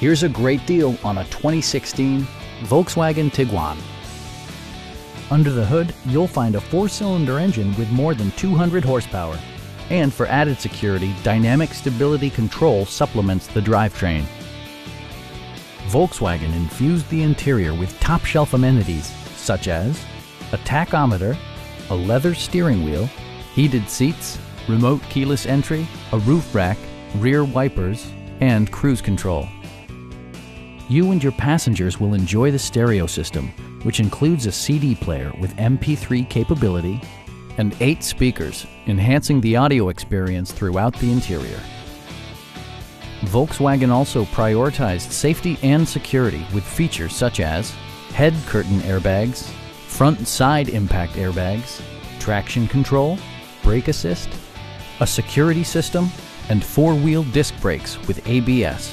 Here's a great deal on a 2016 Volkswagen Tiguan. Under the hood, you'll find a four-cylinder engine with more than 200 horsepower. And for added security, Dynamic Stability Control supplements the drivetrain. Volkswagen infused the interior with top-shelf amenities such as a tachometer, a leather steering wheel, heated seats, remote keyless entry, a roof rack, rear wipers, and cruise control. You and your passengers will enjoy the stereo system, which includes a CD player with MP3 capability and eight speakers, enhancing the audio experience throughout the interior. Volkswagen also prioritized safety and security with features such as head curtain airbags, front and side impact airbags, traction control, brake assist, a security system, and four-wheel disc brakes with ABS